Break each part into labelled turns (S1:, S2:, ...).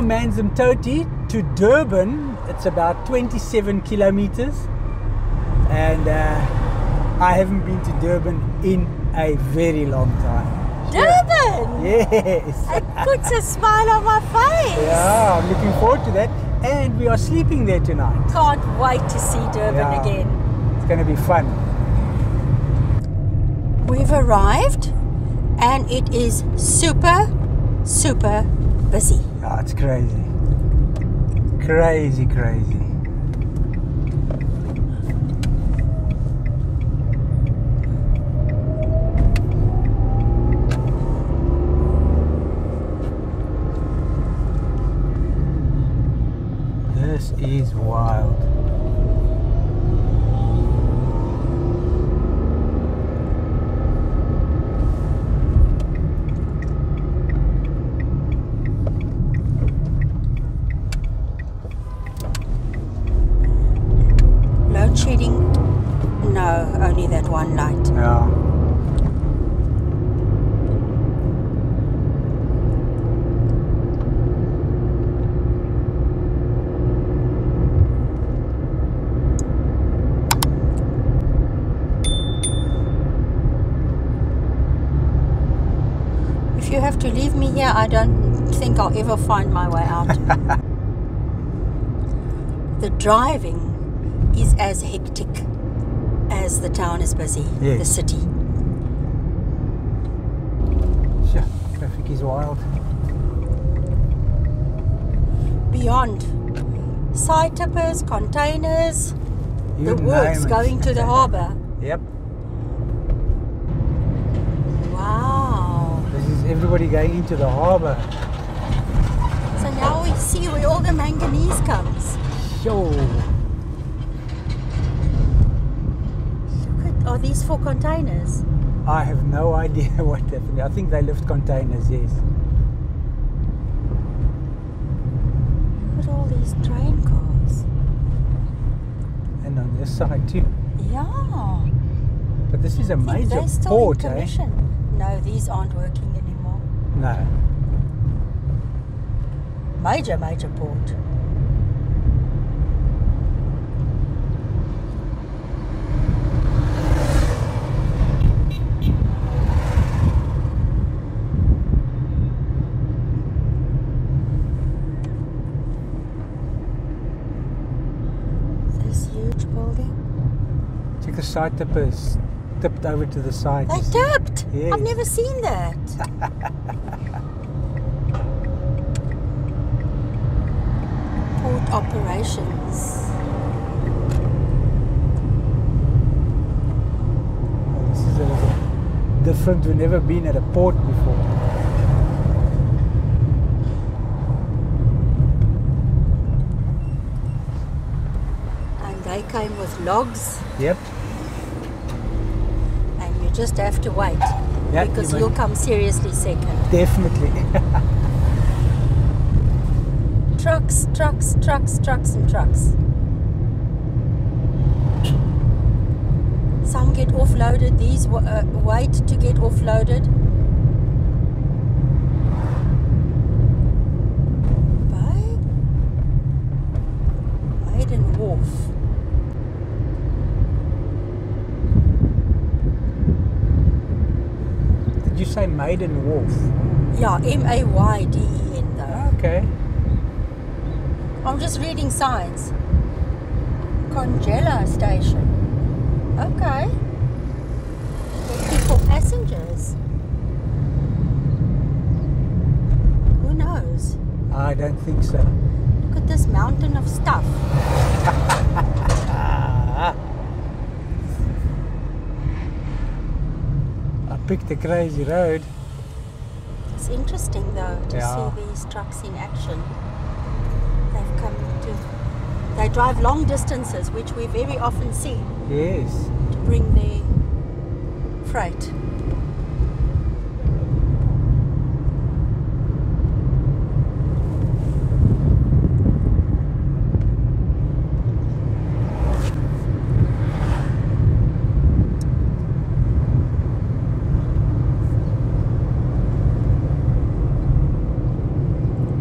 S1: Amanzimtoti to Durban, it's about 27 kilometers. And uh, I haven't been to Durban in a very long time.
S2: Durban!
S1: Yes.
S2: It puts a smile on my face.
S1: Yeah, I'm looking forward to that. And we are sleeping there tonight.
S2: Can't wait to see Durban
S1: Yeah.
S2: again.
S1: It's going to be fun.
S2: We've arrived and it is super, super busy.
S1: Ah, it's crazy. Crazy, crazy. This is wild.
S2: Load shedding? No, only that one light.
S1: Yeah.
S2: If you have to leave me here, I don't think I'll ever find my way out. the driving is as hectic as the town is busy, the city.
S1: Sure, traffic is wild.
S2: Beyond side tippers, containers,
S1: You
S2: the works
S1: it.
S2: going to the harbour.
S1: Yep.
S2: Wow.
S1: This is everybody going into the harbour.
S2: So now we see where all the manganese comes.
S1: Yo.
S2: Look at, are these for containers?
S1: I have no idea what happened. I think they lift containers, yes.
S2: Look at all these train cars.
S1: And on this side too.
S2: Yeah.
S1: But this is a major port, eh?
S2: No, these aren't working anymore.
S1: No.
S2: Major, major port. This huge building.
S1: Check the side tippers tipped over to the side.
S2: They tipped.
S1: Yes.
S2: I've never seen that. Port operations.
S1: This is a little different. We've never been at a port before.
S2: And they came with logs,
S1: Yep.
S2: and you just have to wait
S1: Yeah,
S2: because
S1: you
S2: you'll come seriously second.
S1: Definitely.
S2: Trucks, trucks, trucks, trucks, and trucks. Some get offloaded, these uh, wait to get offloaded. By Maydon Wharf.
S1: Did you say Maydon Wharf?
S2: Yeah, M A Y D E N though.
S1: Okay.
S2: I'm just reading signs. Congella station. Okay. For passengers. Who knows?
S1: I don't think so.
S2: Look at this mountain of stuff.
S1: I picked a crazy road.
S2: It's interesting though to
S1: Yeah.
S2: see these trucks in action. They've come to. They drive long distances, which we very often see,
S1: Yes.
S2: to bring their freight.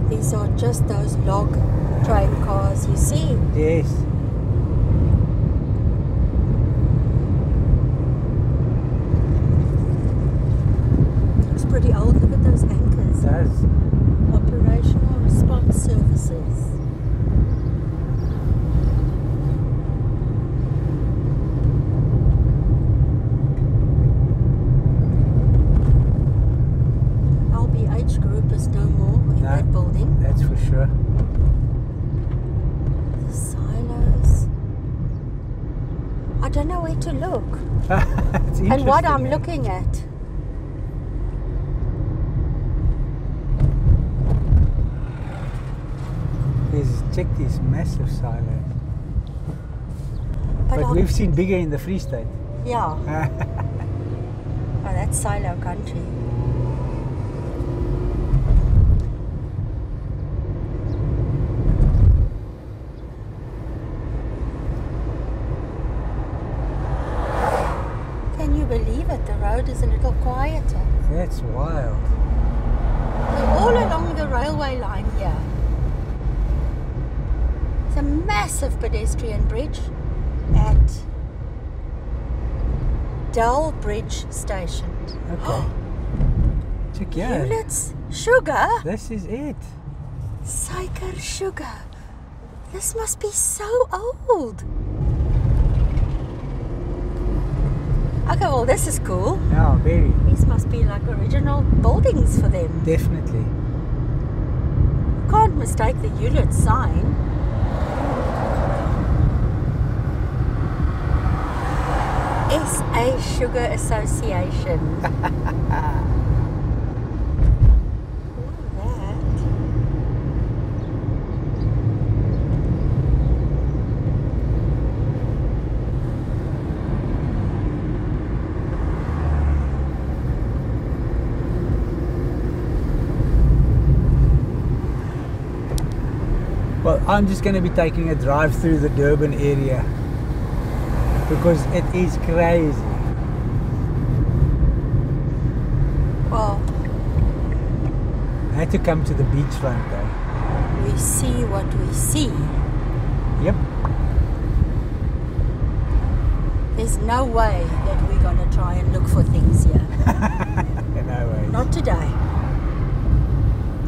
S2: These are just the
S1: Yes.
S2: Looks pretty old. Look at those anchors.
S1: It does.
S2: Operational response services. LBH Group is no more in
S1: No.
S2: that building.
S1: That's for sure.
S2: The silos. I don't know where to look.
S1: it's
S2: And what
S1: interesting,
S2: I'm
S1: eh?
S2: looking at.
S1: is check this massive silo.
S2: But,
S1: But we've seen bigger in the Free State.
S2: Yeah. Oh, that's silo country. Can you believe it? The road is a little quieter.
S1: That's wild.
S2: We're all along the railway line here. Massive pedestrian bridge at Dalbridge Station.
S1: Okay. yeah.
S2: Huletts Sugar?
S1: This is it.
S2: Suiker sugar. This must be so old. Okay, well, this is cool.
S1: Yeah, very.
S2: These must be like original buildings for them.
S1: Definitely.
S2: Can't mistake the Hewlett sign. SA Sugar Association.
S1: Well, I'm just going to be taking a drive through the Durban area because it is crazy.
S2: Well,
S1: I had to come to the beachfront though.
S2: we see what we see.
S1: Yep.
S2: There's no way that we're going to try and look for things here.
S1: no way.
S2: Not today.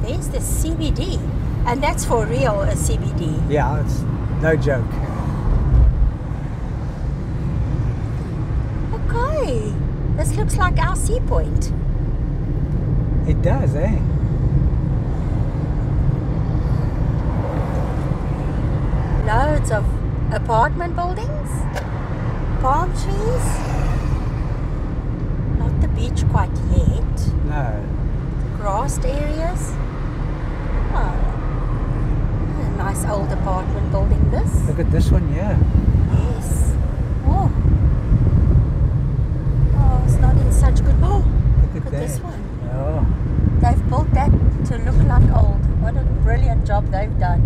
S2: There's the CBD. And that's for real a CBD.
S1: Yeah, it's no joke.
S2: Okay. This looks like our sea point.
S1: It does, eh?
S2: Loads of apartment buildings, palm trees. Not the beach quite yet.
S1: No.
S2: Grassed areas. Oh. A nice old apartment building this.
S1: Look at this one yeah.
S2: Yes. Oh. Oh, it's not in such good. Oh,
S1: Look at that.
S2: this one.
S1: Oh,
S2: They've built that to look like old. What a brilliant job they've done.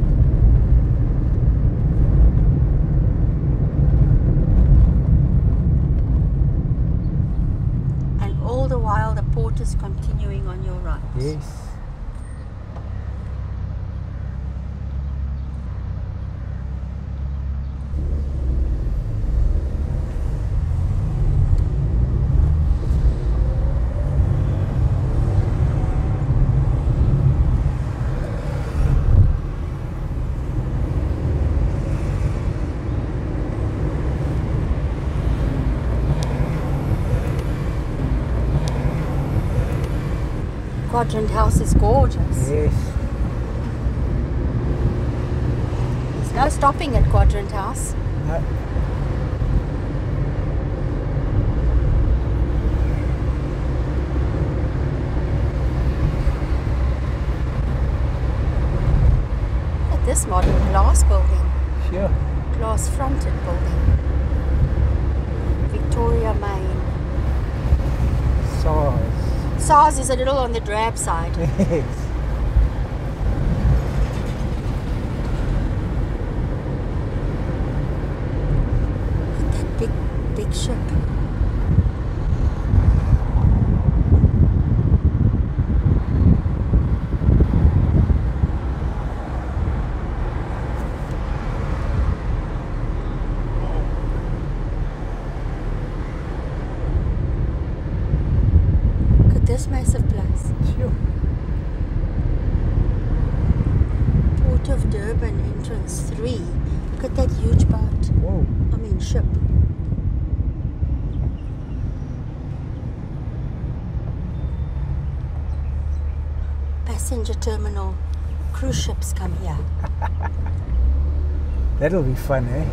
S2: And all the while, the port is continuing on your right.
S1: yes.
S2: Quadrant House is gorgeous.
S1: Yes.
S2: There's no stopping at Quadrant House.
S1: No.
S2: Look at this modern glass building,
S1: Sure.
S2: glass fronted building.
S1: SARS
S2: is a little on the drab side.
S1: Yes.
S2: Look at that big, big ship. three. Look at that huge boat.
S1: Whoa.
S2: I mean, ship. Passenger terminal. Cruise ships come here.
S1: That'll be fun, eh?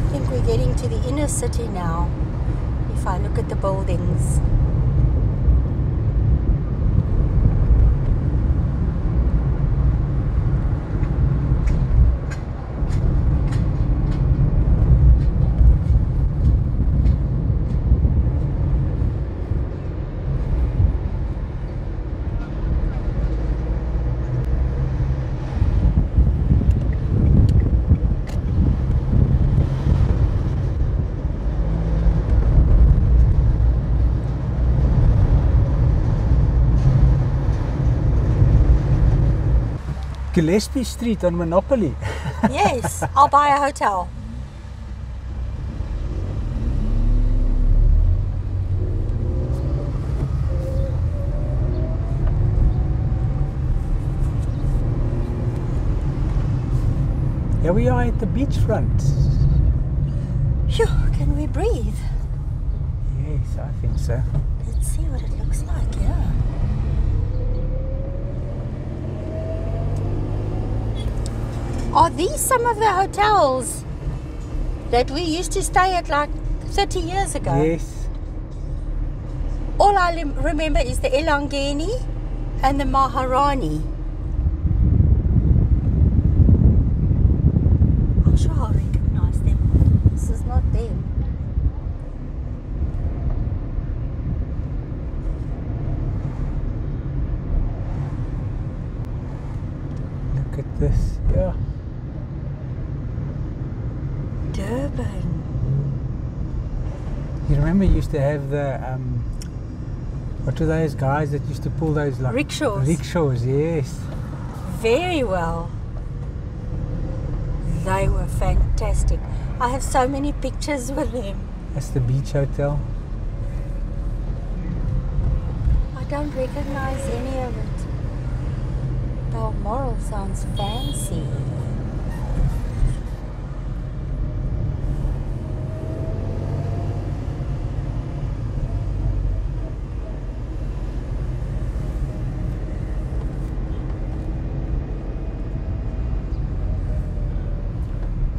S2: I think we're getting to the inner city now. If I look at the buildings.
S1: Gillespie Street on Monopoly.
S2: Yes, I'll buy a hotel.
S1: Here we are at the beachfront.
S2: Phew, can we breathe?
S1: Yes, I think so.
S2: Let's see what it looks like, yeah. Are these some of the hotels that we used to stay at like 30 years ago?
S1: Yes.
S2: All I remember is the Elangeni and the Maharani. I'm sure I'll recognize them. This is not them.
S1: Look at this. Yeah.
S2: Durban.
S1: You remember you used to have the um what were those guys that used to pull those like
S2: Rickshaws.
S1: Rickshaws, yes.
S2: Very well. They were fantastic. I have so many pictures with them.
S1: That's the beach hotel.
S2: I don't recognize any of it. Balmoral sounds fancy.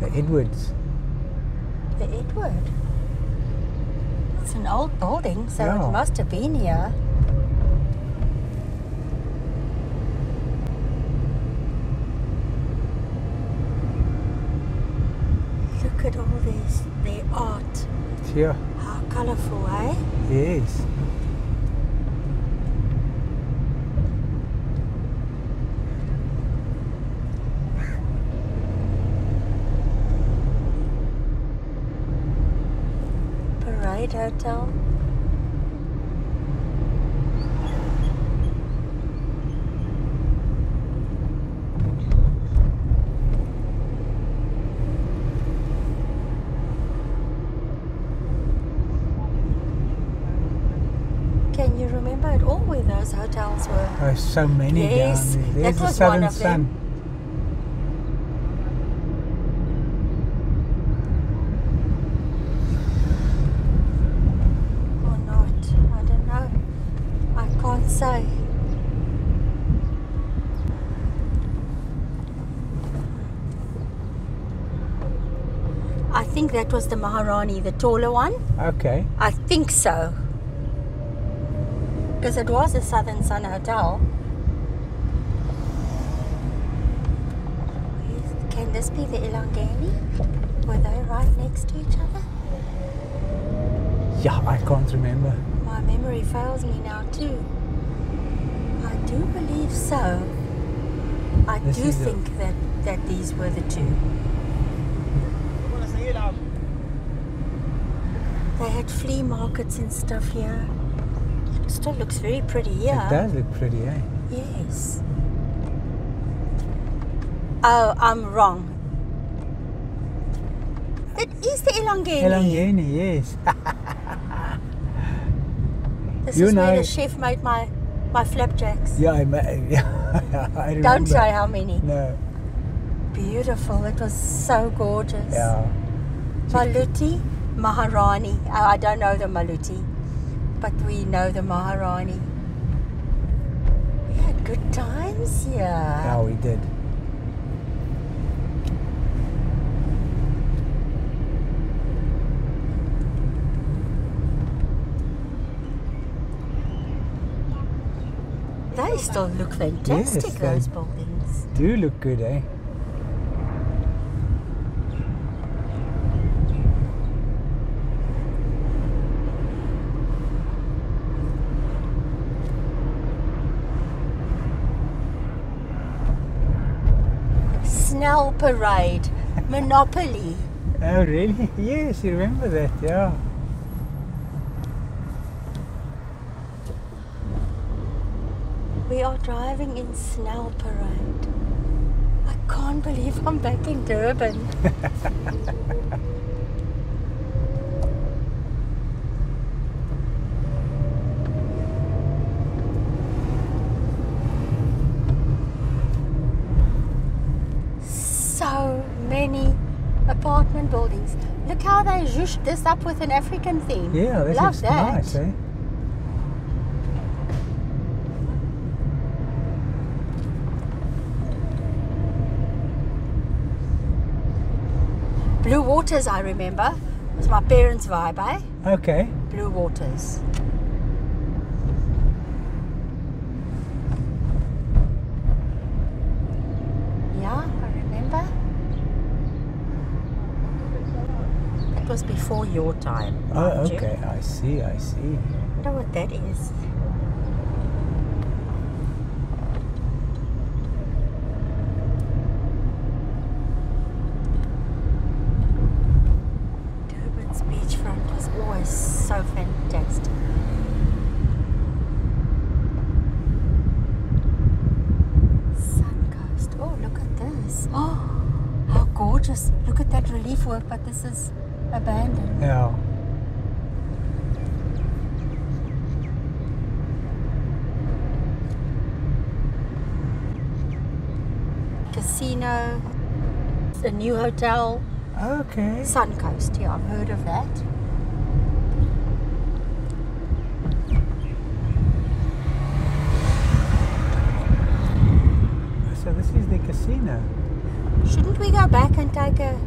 S1: The Edwards.
S2: The Edward. It's an old building, so
S1: Yeah.
S2: it must have been here. Look at all this, the art.
S1: Here.
S2: How colourful, eh?
S1: Yes.
S2: Parade Hotel. Can you remember at all where those hotels were?
S1: There's so many
S2: Yes,
S1: down there.
S2: that
S1: There's the
S2: was one
S1: Southern
S2: of them.
S1: Sun.
S2: Or not? I don't know. I can't say. I think that was the Maharani, the taller one.
S1: Okay.
S2: I think so. Because it was a Southern Sun Hotel. Can this be the Elangeni? Were they right next to each other?
S1: Yeah, I can't remember.
S2: My memory fails me now too. I do believe so. I
S1: This
S2: do
S1: is a-
S2: think that, that these were the two. They had flea markets and stuff here. It still looks very pretty here.
S1: It does look pretty, eh?
S2: Yes. Oh, I'm wrong. The it is the Elangeni.
S1: Elangeni, yes.
S2: This
S1: You
S2: is where the chef made my my flapjacks.
S1: yeah, I, yeah, I remember.
S2: Don't say how many.
S1: No,
S2: Beautiful. It was so gorgeous.
S1: yeah.
S2: Maluti Maharani. I don't know the Maluti, but we know the Maharani. We had good times here.
S1: Yeah, we did.
S2: They still look fantastic,
S1: Yes,
S2: those buildings.
S1: Do look good, eh?
S2: Snell Parade, Monopoly.
S1: Oh, really? Yes, you remember that, yeah.
S2: We are driving in Snell Parade. I can't believe I'm back in Durban. so many apartment buildings. Look zhushed this up with an African theme.
S1: Yeah, that
S2: Love that.
S1: nice, eh?
S2: Blue Waters, I remember. It was my parents' vibe, eh?
S1: Okay.
S2: Blue Waters. Yeah, I remember. That was before your time.
S1: Oh,
S2: mind you.
S1: okay. I see, I see.
S2: You know what that is. Durban's beachfront was always so fantastic. Suncoast. Oh, look at this. Oh, how gorgeous. Look at that relief work, but this is abandoned.
S1: Yeah.
S2: Casino, a new hotel,
S1: Okay.
S2: Suncoast. Yeah, I've heard of that.
S1: So this is the casino.
S2: Shouldn't we go back and take a,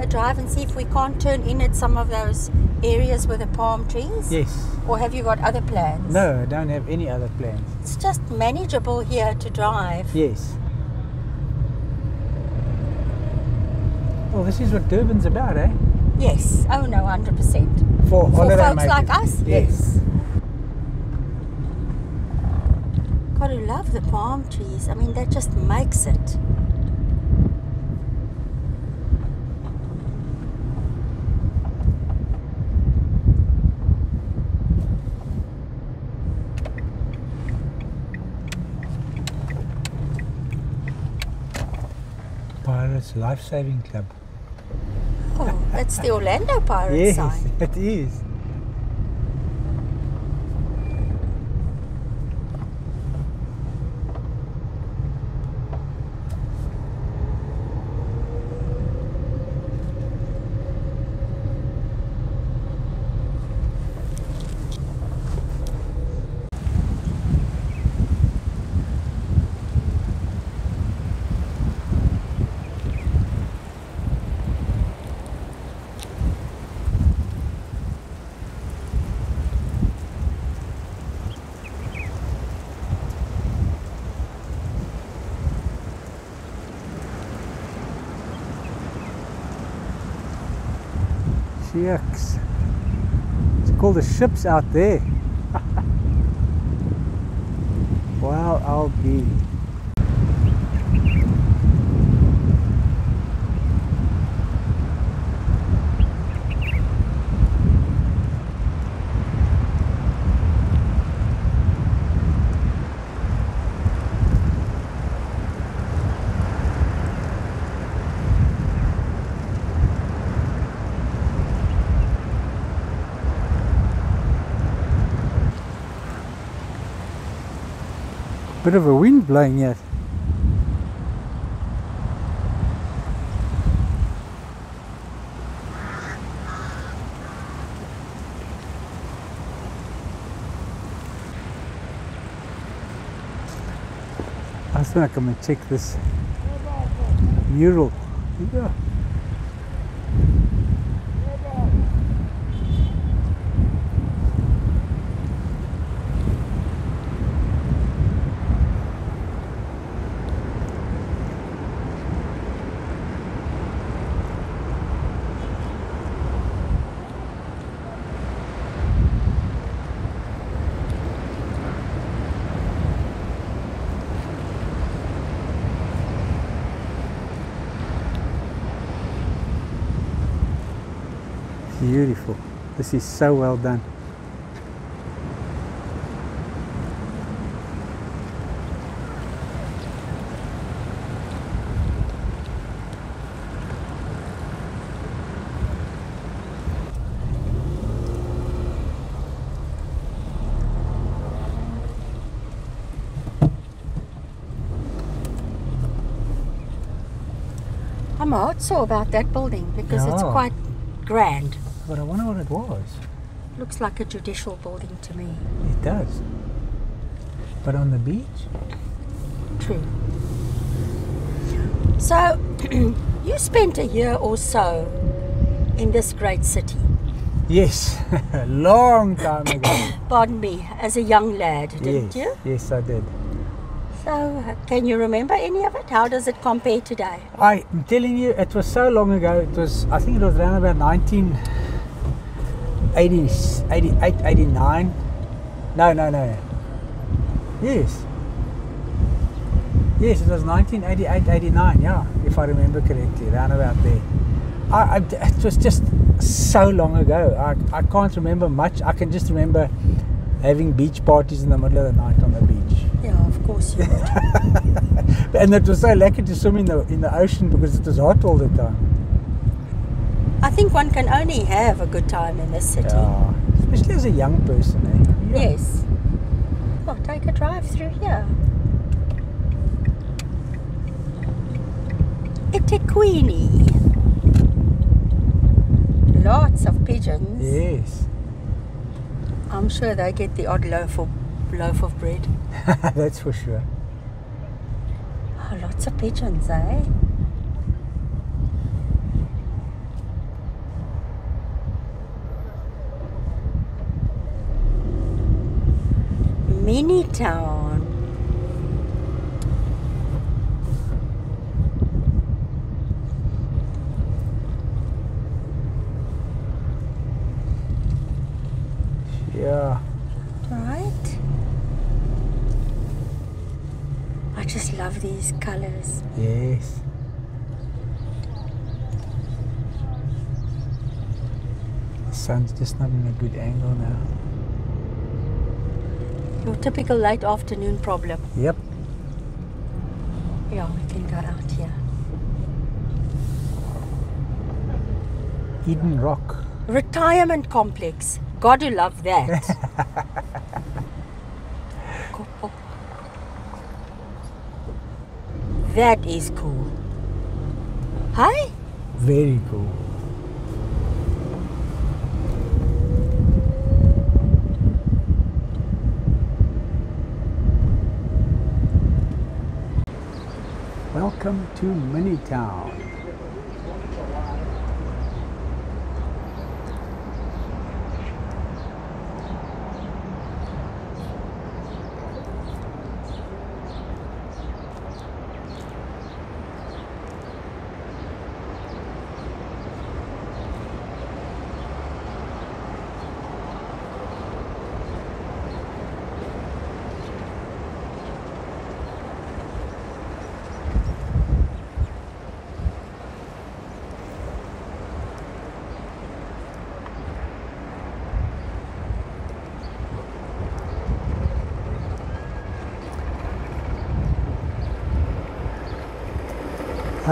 S2: a drive and see if we can't turn in at some of those areas with the palm trees?
S1: Yes.
S2: Or have you got other plans?
S1: No, I don't have any other plans.
S2: It's just manageable here to drive.
S1: Yes. Well, this is what Durban's about, eh?
S2: Yes. Oh no, 100%.
S1: For,
S2: For
S1: holiday
S2: folks like
S1: makers.
S2: us?
S1: Yes.
S2: Gotta love the palm trees. I mean, that just makes it.
S1: Pirates Life Saving Club.
S2: That's the Orlando Pirates
S1: yes,
S2: sign.
S1: it is. Shucks. It's called the ships out there. wow, I'll be. Bit of a wind blowing yet. I was gonna come and check this mural. Yeah. Beautiful. This is so well done.
S2: I'm also about that building because it's
S1: oh.
S2: quite grand.
S1: But I wonder what it was.
S2: Looks like a judicial building to me.
S1: It does. But on the beach?
S2: True. So, you spent a year or so in this great city.
S1: Yes, a long time ago.
S2: Pardon me, as a young lad, didn't
S1: yes,
S2: you?
S1: yes, I did.
S2: So, can you remember any of it? How does it compare today?
S1: I'm telling you, it was so long ago. It was, I think it was around about 1980, 88, 89. No, no, no. Yes. Yes, it was 1988, 89, yeah, if I remember correctly, around about there. I, I, it was just so long ago. I, I can't remember much. I can just remember having beach parties in the middle of the night on the beach.
S2: Yeah, of course you would.
S1: And it was so lucky to swim in the in the ocean because it was hot all the time.
S2: I think one can only have a good time in this city.
S1: Yeah, especially as a young person. Eh? Yeah.
S2: Yes. Well, take a drive through here. eThekwini. Lots of pigeons.
S1: Yes,
S2: I'm sure they get the odd loaf of loaf of bread.
S1: that's for sure.
S2: Oh, lots of pigeons, eh? Mini town.
S1: Yeah,
S2: Right? I just love these colors.
S1: yes. The sun's just not in a good angle now.
S2: Your typical late afternoon problem.
S1: Yep.
S2: Yeah, we can go out here.
S1: Eden Rock.
S2: Retirement complex. God, to love that. that is cool. Hi?
S1: Very cool. Welcome to Minitown.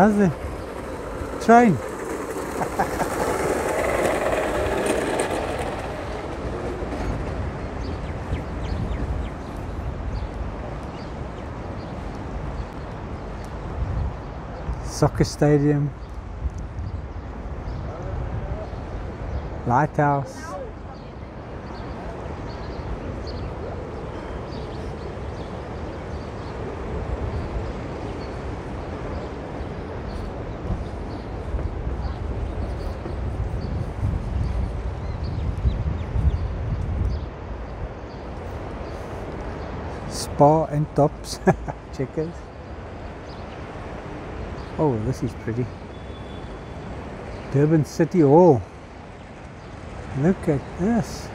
S1: has the train. Soccer stadium, lighthouse. Spar and tops, checkers. Oh, this is pretty. Durban City Hall. Look at this.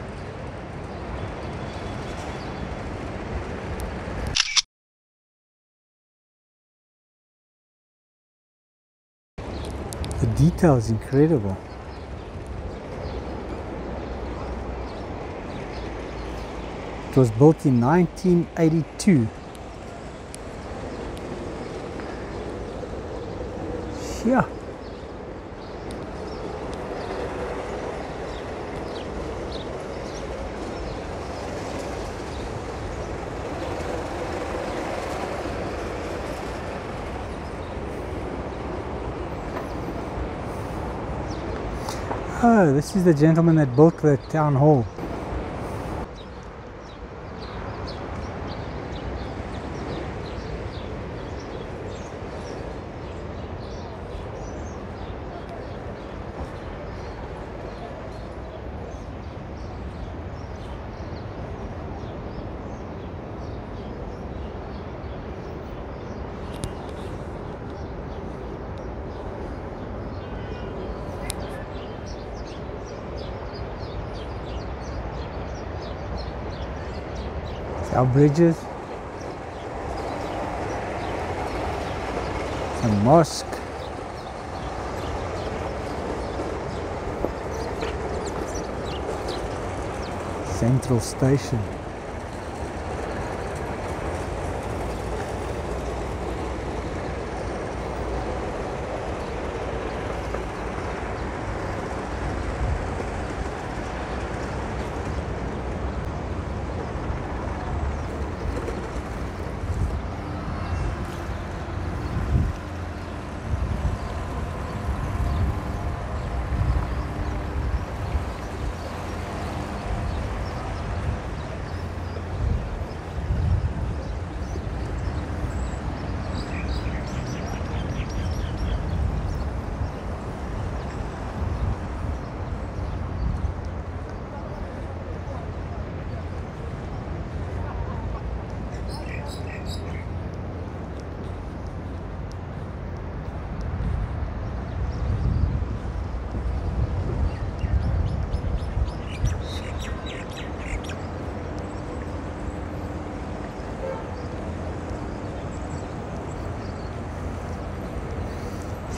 S1: The detail is incredible. It was built in 1982. Yeah. Oh, this is the gentleman that built the town hall. Bridges, a mosque, central station.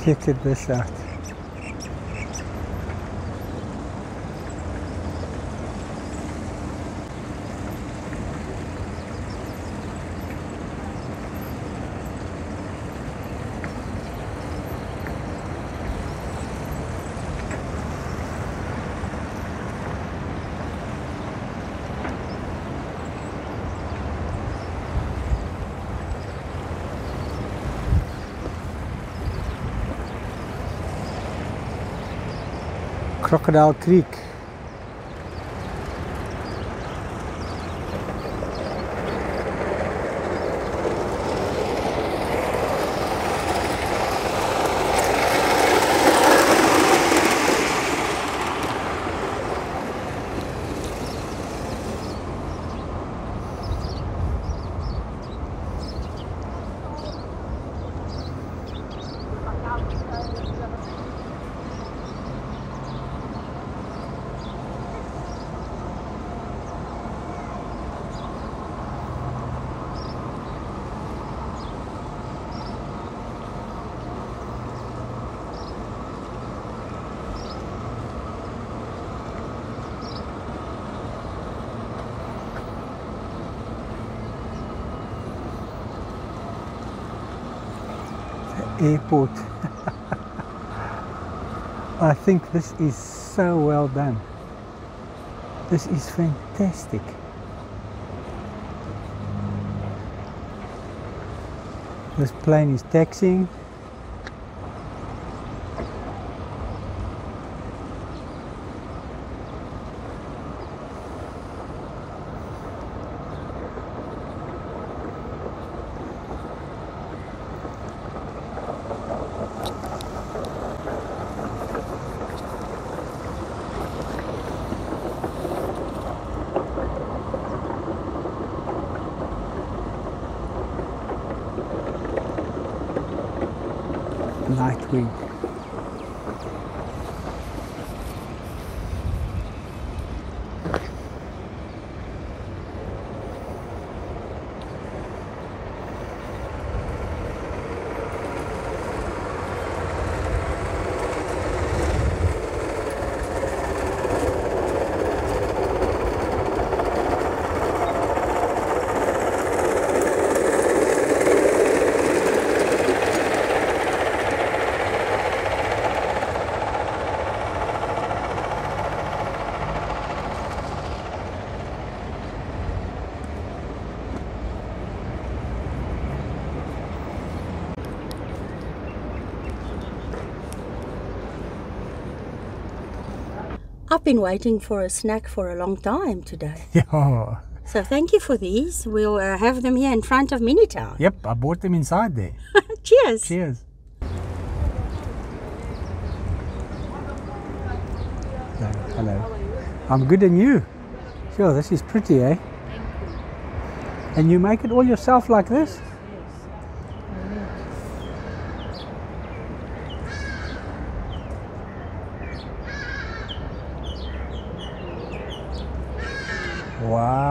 S1: Check this out. Crocodile Creek. Airport. I think this is so well done. This is fantastic. This plane is taxiing.
S2: I've been waiting for a snack for a long time today.
S1: Yeah.
S2: So thank you for these. We'll uh, have them here in front of Minitown.
S1: Yep, I bought them inside there.
S2: Cheers.
S1: Cheers. Hello. I'm good and you? Sure, this is pretty, eh? And you make it all yourself like this? Wow.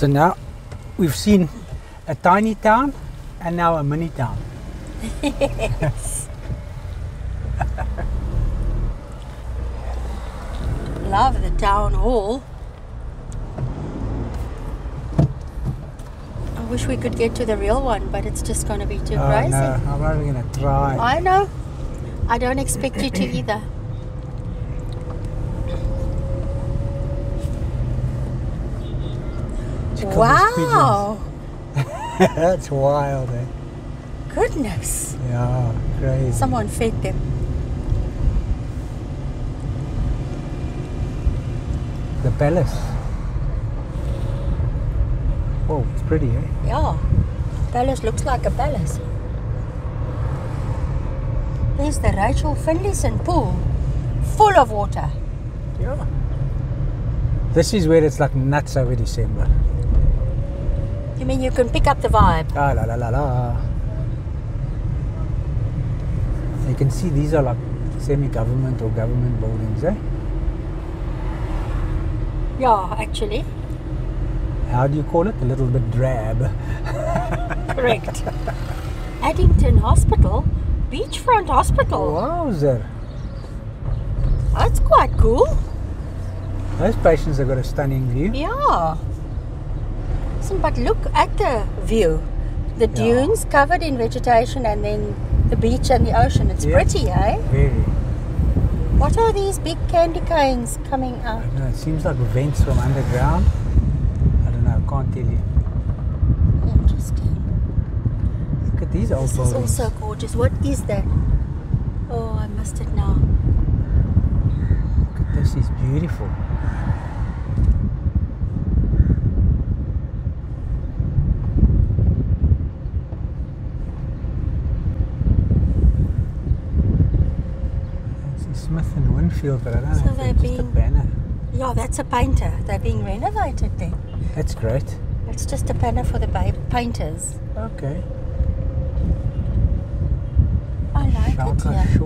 S1: So now we've seen a tiny town and now a mini town.
S2: Love the town hall. I wish we could get to the real one, but it's just going to be too
S1: oh
S2: crazy.
S1: no, I'm not even gonna try.
S2: I know. I don't expect you to either.
S1: Check out these
S2: Wow.
S1: Pigeons. That's wild, eh?
S2: Goodness.
S1: Yeah, crazy.
S2: Someone fed them.
S1: The palace. Oh, it's pretty, eh?
S2: Yeah. Palace looks like a palace. There's the Rachel Finlayson pool. Full of water.
S1: Yeah. This is where it's like nuts over December.
S2: You mean you can pick up the vibe?
S1: Ah, la la la la. You can see these are like semi-government or government buildings, eh?
S2: Yeah, actually.
S1: How do you call it? A little bit drab.
S2: Correct. Addington Hospital, Beachfront Hospital.
S1: Wowzer.
S2: That's quite cool.
S1: Those patients have got a stunning view.
S2: Yeah. Listen, but look at the view. The
S1: Yeah.
S2: dunes covered in vegetation and then the beach and the ocean. It's
S1: Yeah.
S2: pretty, eh?
S1: Very.
S2: What are these big candy canes coming
S1: I
S2: out?
S1: don't know, it seems like vents from underground. I don't know, I can't tell you.
S2: Interesting.
S1: Look at these old
S2: This is also gorgeous. What is that? Oh, I missed it now.
S1: Look at this is beautiful. It's Smith and but I don't
S2: So they're
S1: a
S2: being-
S1: banner.
S2: Yeah, that's a painter. They're being renovated then.
S1: That's great.
S2: It's just a banner for the ba- painters.
S1: Okay.
S2: I like it
S1: Shaka
S2: here.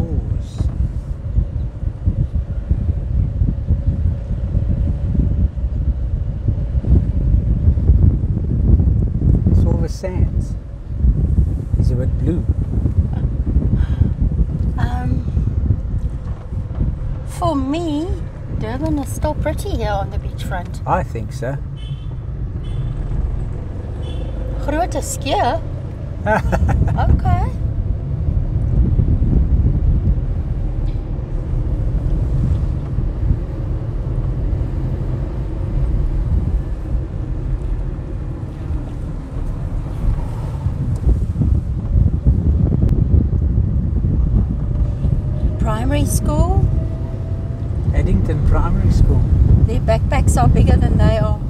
S2: For me, Durban is still pretty here on the beachfront.
S1: I think so.
S2: Grote skeer. okay. Primary school.
S1: Addington Primary School.
S2: Their backpacks are bigger than they are.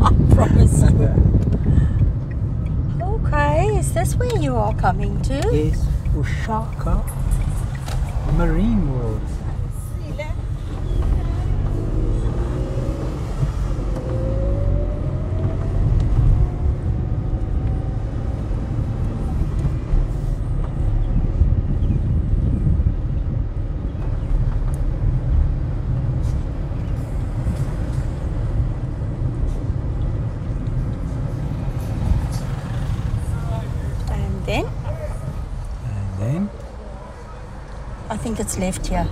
S2: I promise you. Okay, is this where you are coming to?
S1: uShaka Marine World.
S2: And then
S1: And then,
S2: I think it's left here.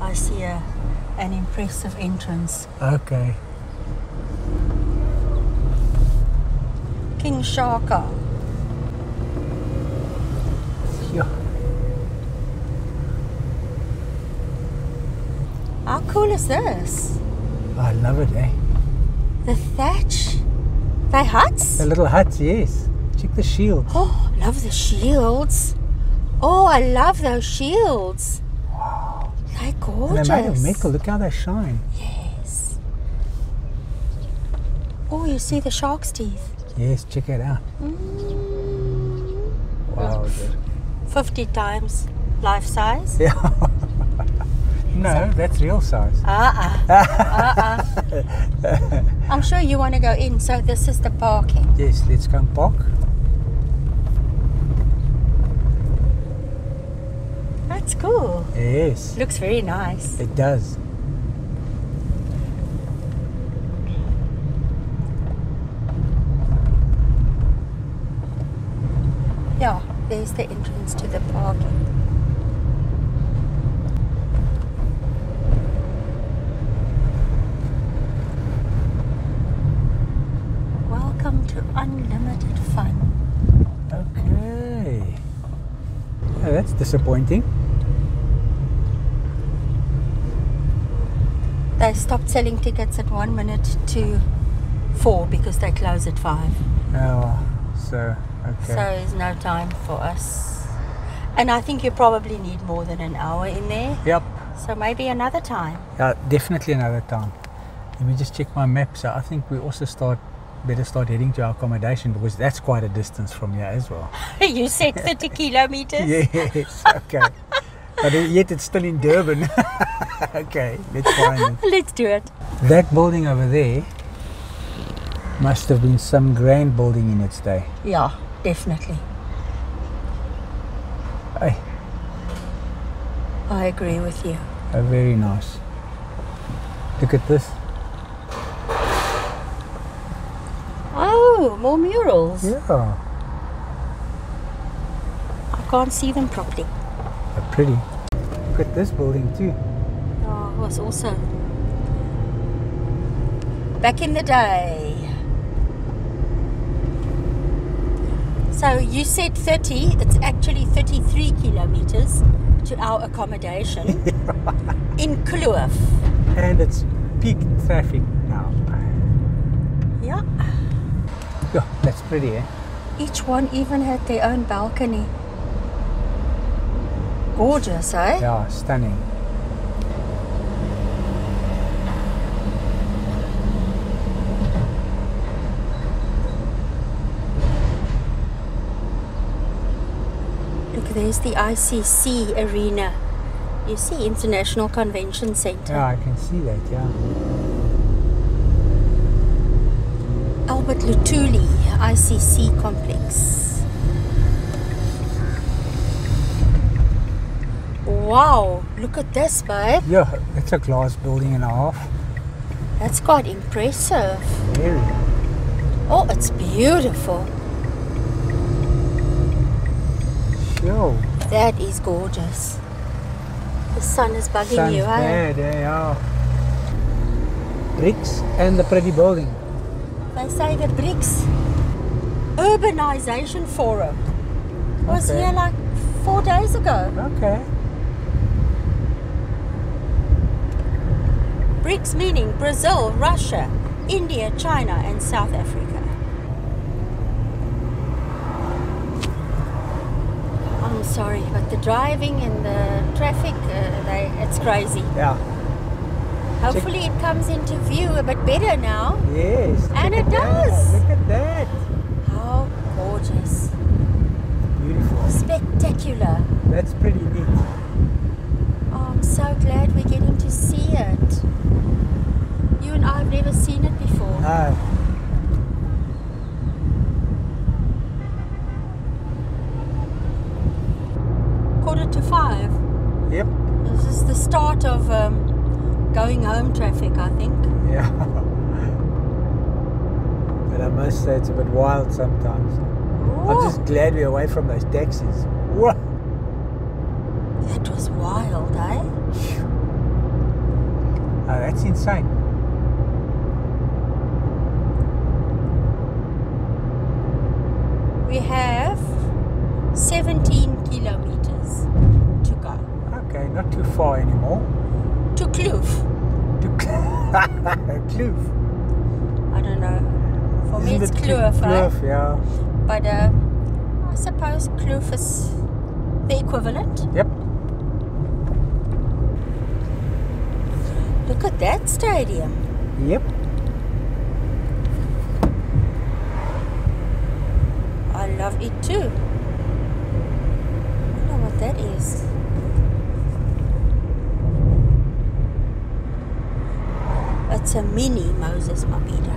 S2: I see a, an impressive entrance.
S1: okay.
S2: King Shaka.
S1: Yeah.
S2: How cool is this?
S1: I love it, eh?
S2: The thatch. They huts?
S1: The little huts, yes. Check the shield.
S2: Oh, love the shields. Oh, I love those shields.
S1: And
S2: gorgeous.
S1: of metal. Look how they shine.
S2: Yes. Oh, you see the shark's teeth.
S1: Yes, check it out.
S2: Mm.
S1: Wow, dude.
S2: 50 times life size.
S1: Yeah. no, that's real size.
S2: Uh-uh. Uh-uh. I'm sure you want to go in, so this is the parking.
S1: Yes, let's go and park.
S2: That's cool.
S1: It is.
S2: Looks very nice.
S1: it does.
S2: Yeah, there's the entrance to the parking. Welcome to unlimited fun.
S1: Okay. Oh, that's disappointing.
S2: Stopped selling tickets at one minute to four because they close at five.
S1: Oh, so, okay.
S2: So there's no time for us. And I think you probably need more than an hour in there.
S1: yep.
S2: So maybe another time.
S1: Yeah, definitely another time. Let me just check my map. So I think we also start better start heading to our accommodation because that's quite a distance from here as well.
S2: you said 30 kilometers.
S1: Yes, okay. but yet it's still in Durban. okay, let's find it.
S2: Let's do it.
S1: That building over there must have been some grand building in its day.
S2: Yeah, definitely.
S1: Hey,
S2: I agree with you.
S1: oh, very nice. Look at this.
S2: Oh, more murals.
S1: Yeah,
S2: I can't see them properly.
S1: they're pretty. Look at this building too.
S2: Was also back in the day. So you said 30, it's actually 33 kilometers to our accommodation in Kloof.
S1: And it's peak traffic now.
S2: Yeah.
S1: Yeah, that's pretty, eh?
S2: Each one even had their own balcony. Gorgeous, eh?
S1: Yeah, stunning.
S2: Look, there's the ICC arena. You see, International Convention Center.
S1: Yeah, I can see that, yeah.
S2: Albert Luthuli ICC complex. Wow, look at this, babe.
S1: Yeah, it's a glass building and a half.
S2: That's quite impressive.
S1: Very.
S2: Oh, it's beautiful.
S1: Sure.
S2: That is gorgeous. The sun is bugging
S1: Sun's
S2: you, eh?
S1: bad, eh? Yeah. Bricks and the pretty building.
S2: They say the BRICS Urbanization Forum was
S1: Okay.
S2: here like four days ago.
S1: Okay.
S2: BRICS meaning Brazil, Russia, India, China, and South Africa. I'm sorry, but the driving and the traffic, uh, they, it's crazy.
S1: Yeah.
S2: Hopefully, it comes into view a bit better now.
S1: Yes.
S2: And it
S1: at that,
S2: does.
S1: Look at that.
S2: How gorgeous!
S1: Beautiful.
S2: Spectacular!
S1: That's pretty neat.
S2: Oh, I'm so glad we're getting to see it. You and I have never seen it before.
S1: No.
S2: Quarter to five.
S1: Yep.
S2: This is the start of um, going home traffic, I think.
S1: Yeah. but I must say it's a bit wild sometimes. I'm just glad we're away from those taxis. Whoa.
S2: That was wild, eh?
S1: Oh, that's insane.
S2: We have 17 kilometers to go
S1: Okay, not too far anymore.
S2: to Kloof.
S1: To Kloof.
S2: I don't know. For me,
S1: Isn't
S2: it's
S1: it
S2: Kloof?
S1: Kloof, yeah.
S2: But uh, I suppose Kloof is the equivalent.
S1: Yep.
S2: Look at that stadium.
S1: Yep.
S2: I love it too. I wonder what that is. It's a mini Moses Mabhida.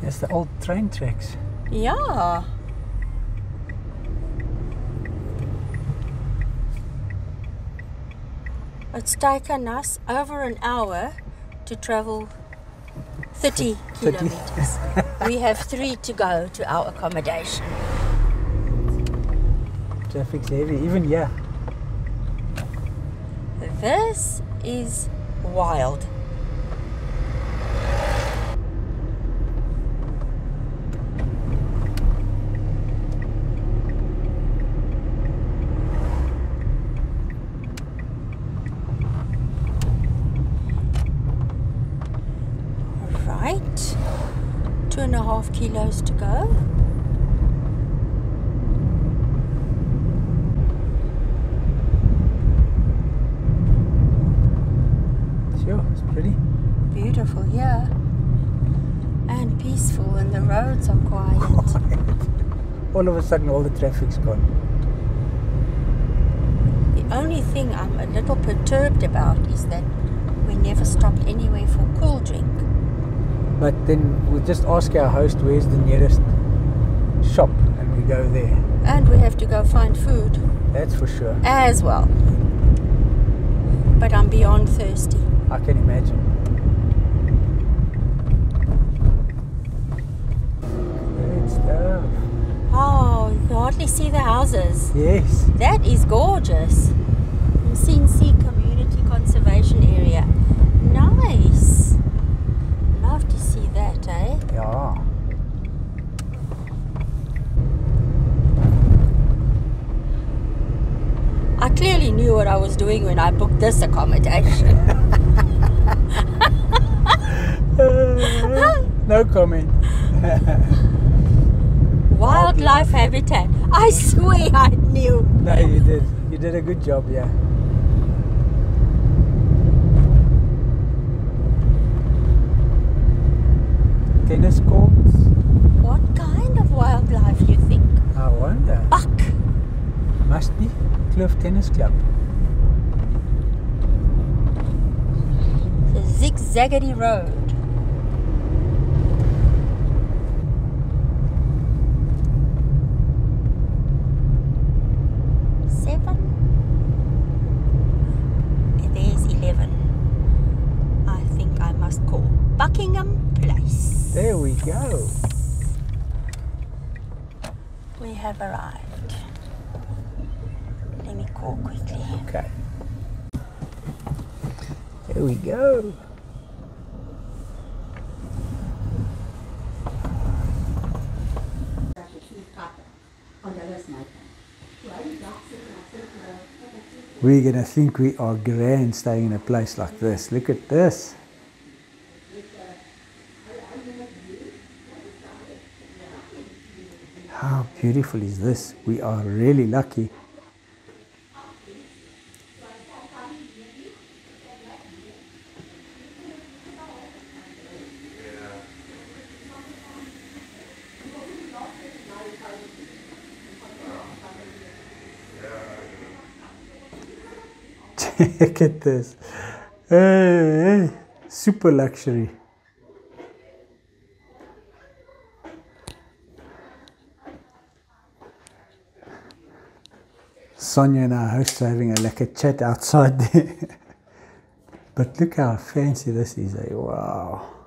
S1: That's the old train tracks.
S2: yeah. It's taken us over an hour to travel 30
S1: 30.
S2: kilometers. we have three to go to our accommodation.
S1: Traffic's heavy, even here.
S2: This is wild. Right, two and a half kilos to go.
S1: Sure, it's pretty.
S2: Beautiful here and peaceful, and the roads are quiet.
S1: All of a sudden, all the traffic's gone.
S2: The only thing I'm a little perturbed about is that we never stopped anywhere for cool drink.
S1: But then we'll just ask our host where's the nearest shop and we go there.
S2: And we have to go find food
S1: That's for sure.
S2: as well. But I'm beyond thirsty.
S1: I can imagine.
S2: Hardly see the houses.
S1: Yes.
S2: That is gorgeous. Msinsi Community Conservation Area. Nice. Love to see that, eh?
S1: Yeah.
S2: I clearly knew what I was doing when I booked this accommodation.
S1: no comment.
S2: Wildlife habitat. I swear I knew.
S1: No, you did. You did a good job, yeah. Tennis courts.
S2: What kind of wildlife you think?
S1: I wonder.
S2: Buck.
S1: Must be Kloof Tennis Club.
S2: The zigzaggedy road. Seven. There's eleven. I think I must call Buckingham Place.
S1: There we go.
S2: We have arrived. Let me call quickly.
S1: Okay. Here we go. We're gonna think we are grand staying in a place like this. Look at this. How beautiful is this? We are really lucky. Look at this. Hey, hey, super luxury. Sonia and our are having a lekker chat outside there. but look how fancy this is. Eh? Wow.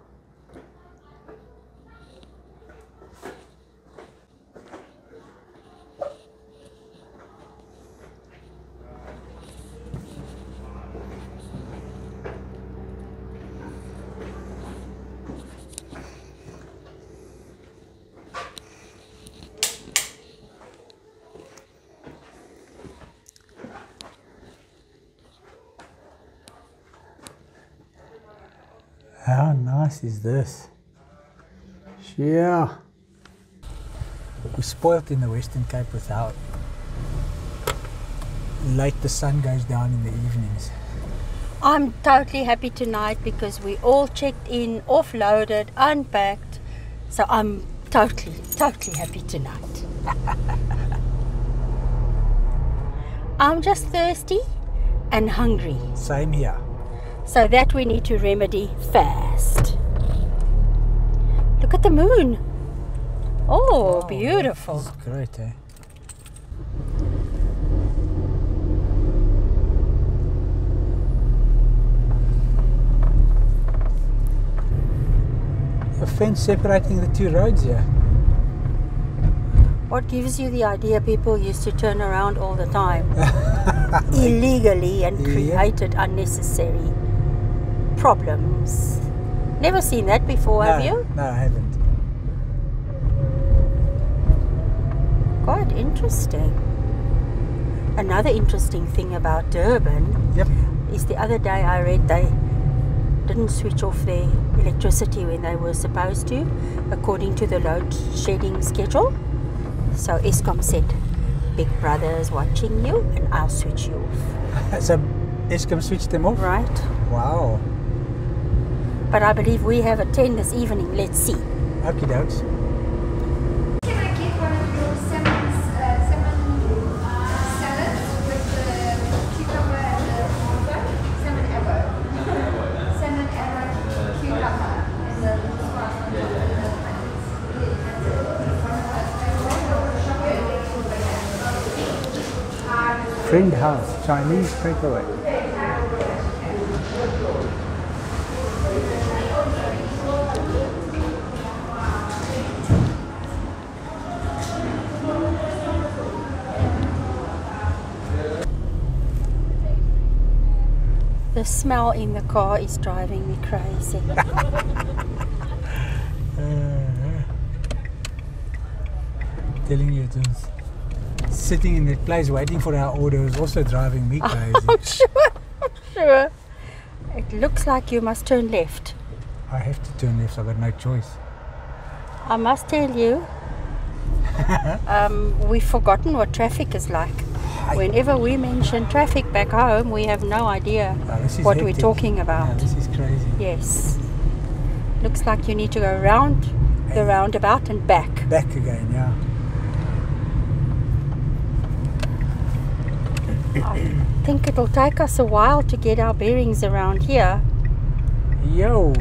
S1: Is this? Yeah. We're spoilt in the Western Cape without late the sun goes down in the evenings.
S2: I'm totally happy tonight because we all checked in, offloaded, unpacked. So I'm totally, totally happy tonight. I'm just thirsty and hungry.
S1: Same here.
S2: So that we need to remedy fast. Look at the moon. Oh, beautiful.
S1: It's great, eh? A fence separating the two roads here.
S2: What gives you the idea people used to turn around all the time illegally and
S1: Yeah.
S2: created unnecessary problems? Never seen that before, have you?
S1: No, I haven't.
S2: Quite interesting. Another interesting thing about Durban
S1: Yep.
S2: is the other day I read they didn't switch off their electricity when they were supposed to, according to the load shedding schedule. So Eskom said, Big Brother is watching you and I'll switch you off.
S1: So Eskom switched them off?
S2: Right?
S1: Wow.
S2: But I believe we have a 10 this evening. Let's see.
S1: Okie dokes.
S3: Can I get one of your salmon, uh, salmon salads with the cucumber and the tomato? Salmon avo. Salmon avo, cucumber, and the spice on top and the onions.
S1: Friend house, Chinese takeaway.
S2: The smell in the car is driving me crazy.
S1: Uh, telling you, just sitting in that place waiting for our order is also driving me crazy.
S2: I'm sure. I'm sure. It looks like you must turn left.
S1: I have to turn left, I've got no choice.
S2: I must tell you, um, we've forgotten what traffic is like. Whenever we mention traffic back home, we have no idea
S1: ah, is
S2: what we're talking
S1: Yeah,
S2: about.
S1: this is crazy.
S2: Yes. Looks like you need to go round the roundabout and back.
S1: Back again, yeah.
S2: I think it'll take us a while to get our bearings around here.
S1: Yo,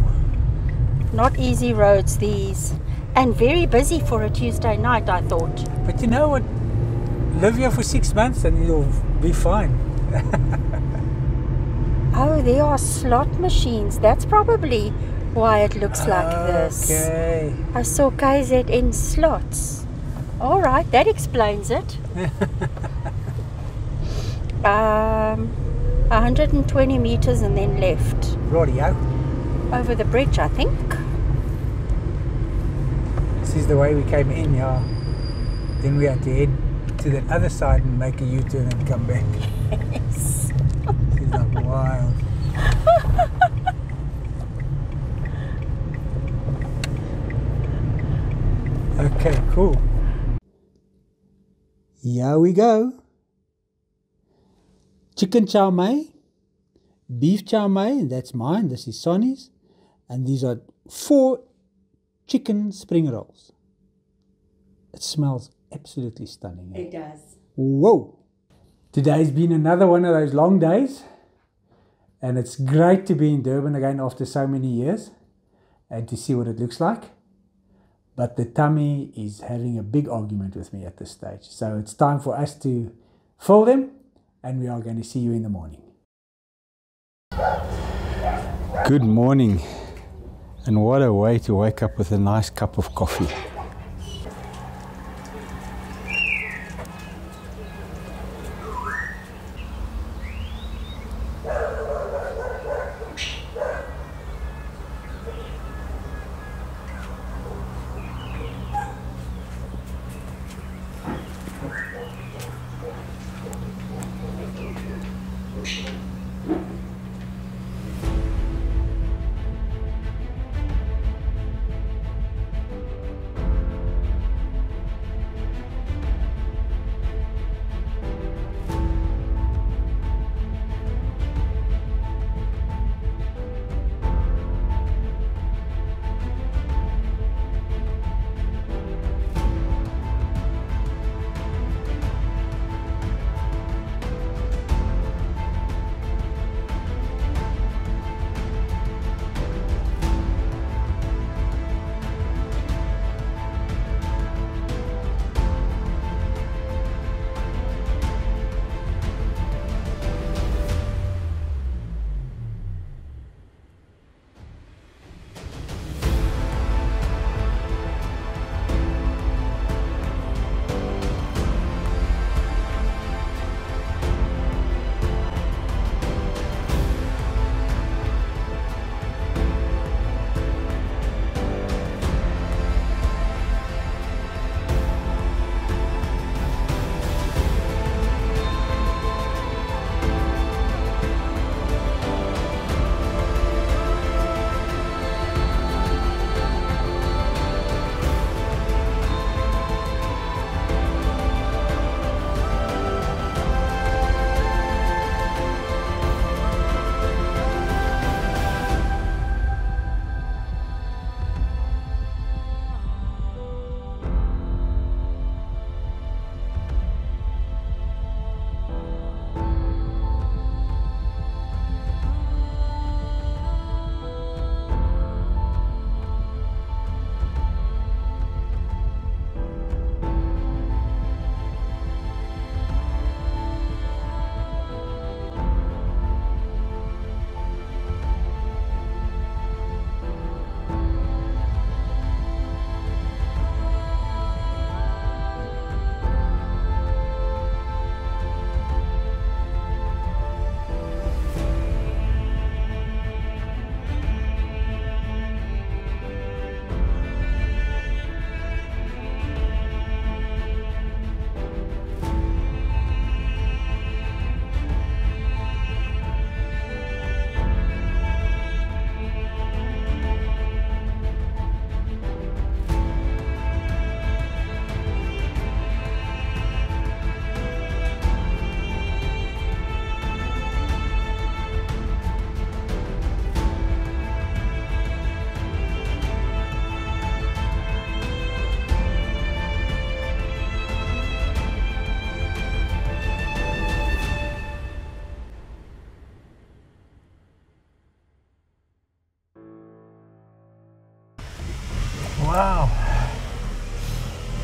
S2: Not easy roads, these. And very busy for a Tuesday night, I thought.
S1: but you know what? Live here for six months and you'll be fine.
S2: Oh, there are slot machines. That's probably why it looks like this.
S1: Okay.
S2: I saw KZN slots. All right, that explains it. um, 120 meters and then left
S1: Rightio.
S2: over the bridge, I think.
S1: This is the way we came in, yeah. Then we had to head to the other side and make a U-turn and come back.
S2: Yes.
S1: Is like wild. okay, cool. Here we go. Chicken chow mein, beef chow mein, that's mine, this is Sonny's, and these are four chicken spring rolls. It smells absolutely stunning. eh?
S2: It does.
S1: Whoa! Today's been another one of those long days, and it's great to be in Durban again after so many years and to see what it looks like. But the tummy is having a big argument with me at this stage. So it's time for us to fill them, and we are going to see you in the morning. Good morning, and what a way to wake up with a nice cup of coffee.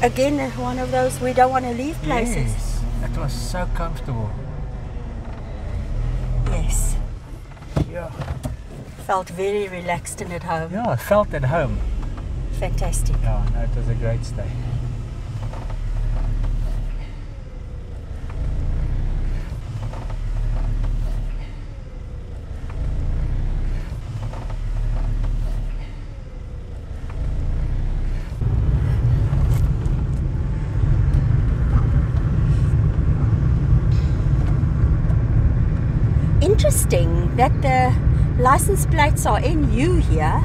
S2: Again, one of those we don't want to leave places.
S1: Yes. It was so comfortable.
S2: Yes.
S1: Yeah.
S2: Felt very relaxed and at home.
S1: Yeah, I felt at home.
S2: Fantastic.
S1: Yeah, no, it was a great stay.
S2: Interesting that the license plates are NU here,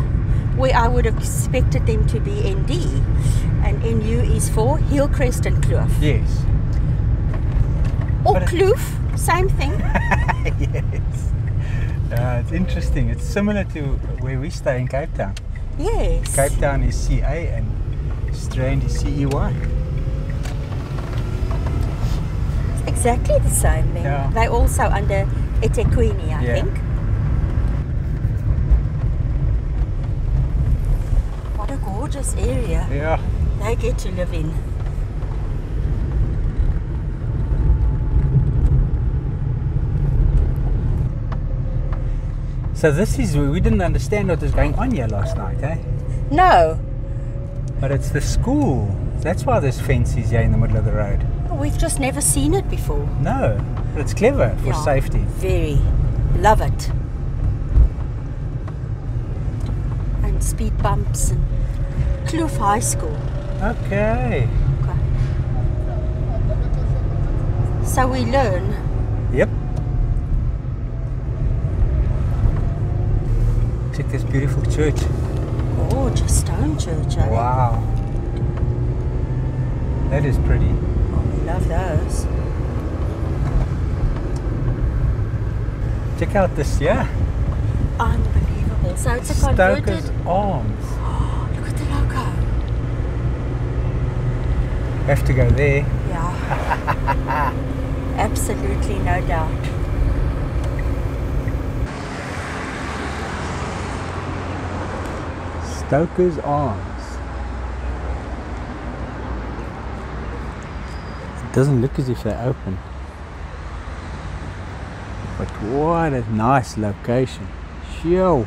S2: where I would have expected them to be ND. And NU is for Hillcrest and Kloof.
S1: Yes.
S2: Or
S1: But
S2: Kloof, same thing.
S1: yes. Uh, it's interesting. It's similar to where we stay in Cape Town.
S2: yes.
S1: Cape Town is CA and Strand is E CEY.
S2: Exactly the same then.
S1: Yeah.
S2: They're also under eThekwini, I
S1: Yeah.
S2: think. What a gorgeous area
S1: Yeah.
S2: they get to live in.
S1: So this is we didn't understand what was going on here last night, eh?
S2: No,
S1: But it's the school. That's why there's fences here in the middle of the road.
S2: we've just never seen it before.
S1: No, it's clever for
S2: Yeah,
S1: safety.
S2: Very. Love it. And speed bumps and Kloof High School.
S1: Okay.
S2: Okay. So we learn
S1: Yep. Check this beautiful church.
S2: gorgeous stone church, eh?
S1: Wow. That is pretty.
S2: Oh, we love those.
S1: Check out this, yeah.
S2: Unbelievable. So it's a converted.
S1: Stoker's Arms.
S2: Look at the logo.
S1: Have to go there.
S2: Yeah. Absolutely no doubt.
S1: Stoker's Arms. It doesn't look as if they're open. But what a nice location. Sure.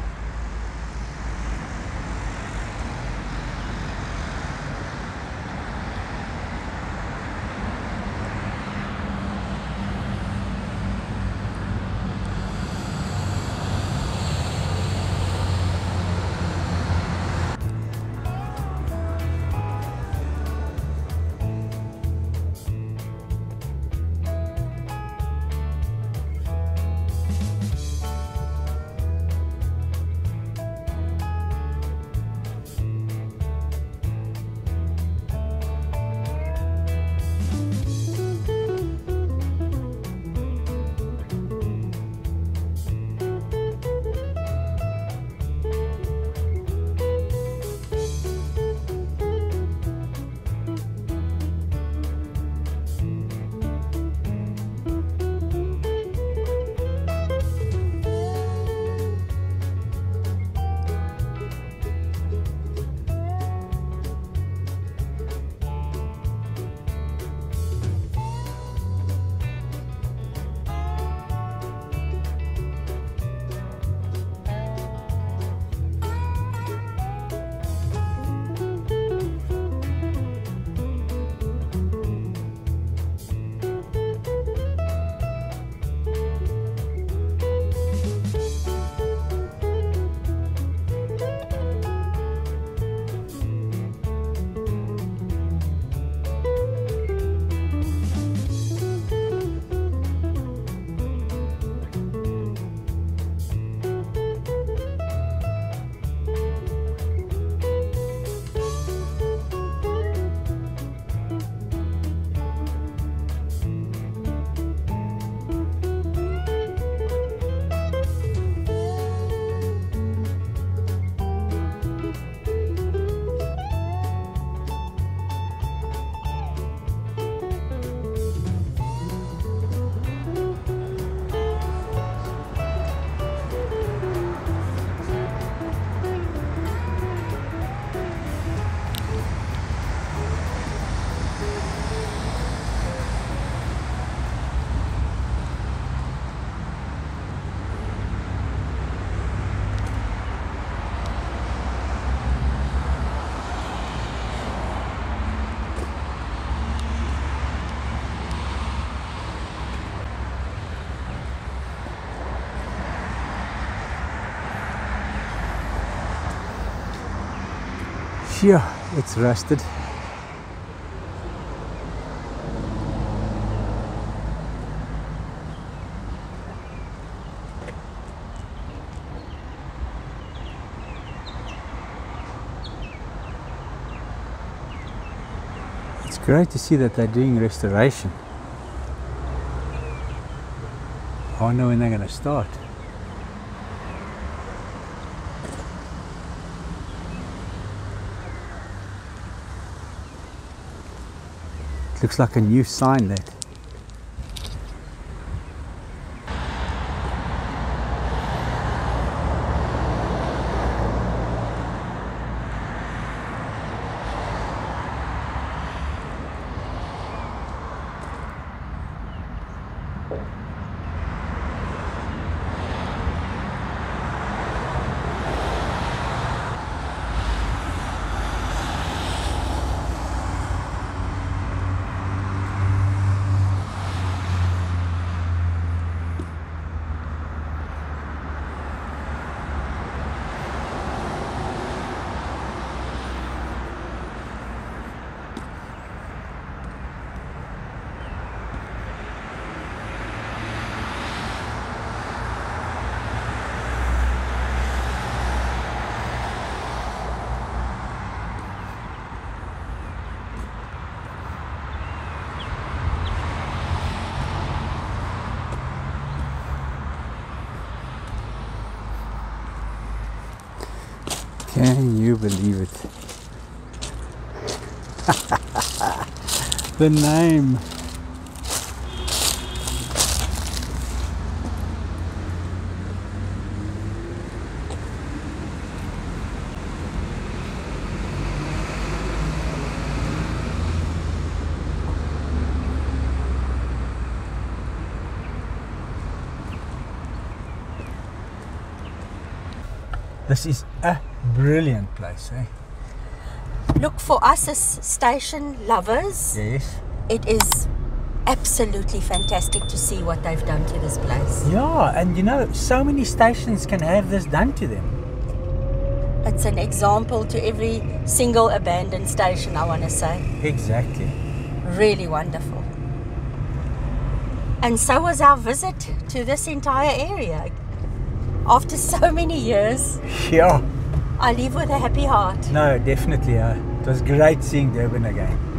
S1: here it's rested It's great to see that they're doing restoration. Oh, I know when they're going to start. Looks like a new sign that. Can you believe it? the name. This is a brilliant place, eh?
S2: Look, for us as station lovers,
S1: Yes.
S2: it is absolutely fantastic to see what they've done to this place.
S1: Yeah, and you know, so many stations can have this done to them.
S2: It's an example to every single abandoned station, I want to say.
S1: Exactly.
S2: Really wonderful. And so was our visit to this entire area. After so many years,
S1: Yeah.
S2: I leave with a happy heart.
S1: No, definitely. Uh, it was great seeing Durban again.